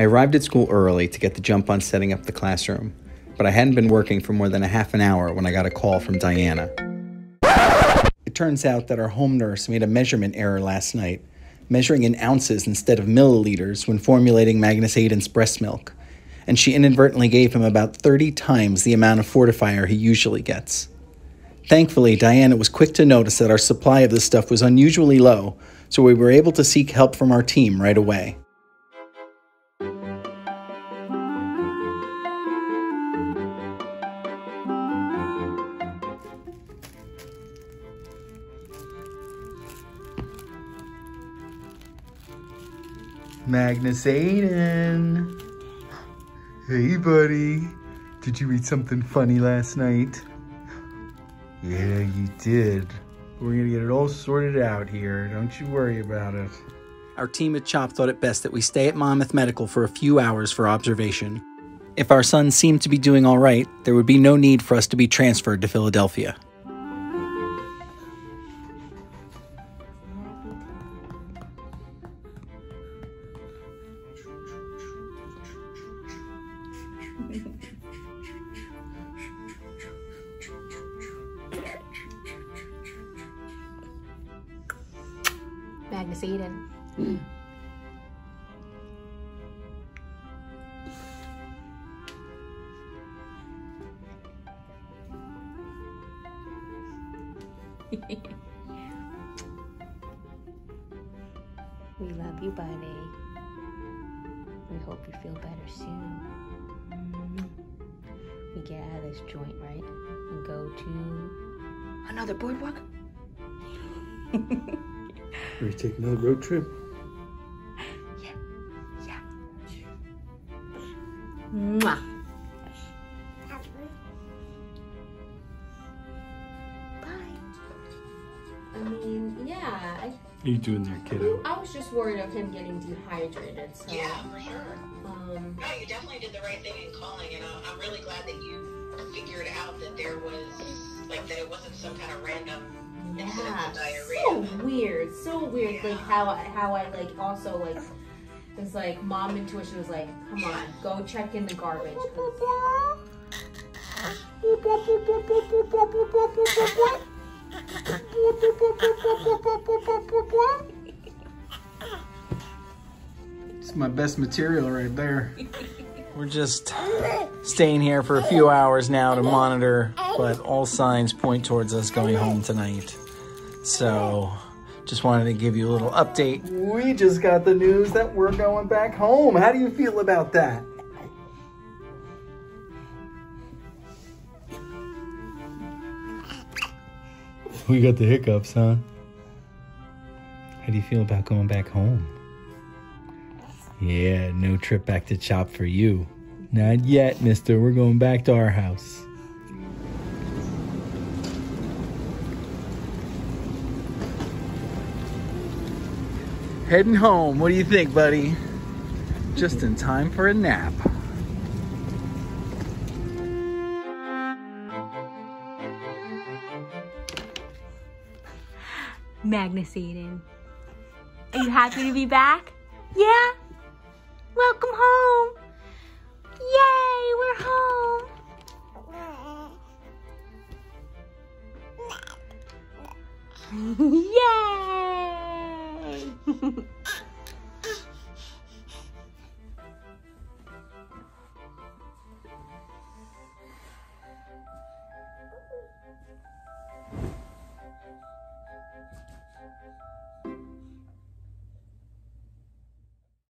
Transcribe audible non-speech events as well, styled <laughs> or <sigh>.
I arrived at school early to get the jump on setting up the classroom, but I hadn't been working for more than a half an hour when I got a call from Diana. It turns out that our home nurse made a measurement error last night, measuring in ounces instead of milliliters when formulating Magnus Aiden's breast milk, and she inadvertently gave him about 30 times the amount of fortifier he usually gets. Thankfully, Diana was quick to notice that our supply of this stuff was unusually low, so we were able to seek help from our team right away. Magnus Aiden. Hey, buddy. Did you eat something funny last night? Yeah, you did. We're gonna get it all sorted out here. Don't you worry about it. Our team at CHOP thought it best that we stay at Monmouth Medical for a few hours for observation. If our son seemed to be doing all right, there would be no need for us to be transferred to Philadelphia. Eden. <laughs> we love you, buddy. We hope you feel better soon. Mhm. We get out of this joint, right? And go to another boardwalk? <laughs> <laughs> Ready to take another road trip? Yeah. Yeah. Mwah. Bye. I mean, yeah. I, What are you doing there, kiddo? I was just worried of him getting dehydrated. So, Yeah, for sure. um, No, you definitely did the right thing in calling, and I'm really glad that you figured out that there was, like, that it wasn't some kind of random yeah, of diarrhea. so weird, so weird. Like how how I like also like was like mom intuition was like, come on, go check in the garbage. 'cause- It's my best material right there. <laughs> We're just staying here for a few hours now to monitor, but all signs point towards us going home tonight. So, just wanted to give you a little update. We just got the news that we're going back home. How do you feel about that? We got the hiccups, huh? How do you feel about going back home? Yeah, no trip back to CHOP for you. Not yet, mister. We're going back to our house. Heading home. What do you think, buddy? Just in time for a nap. Magnus Eden. Are you happy to be back? Yeah? Welcome home. Yay, we're home. <laughs> Yay! <laughs>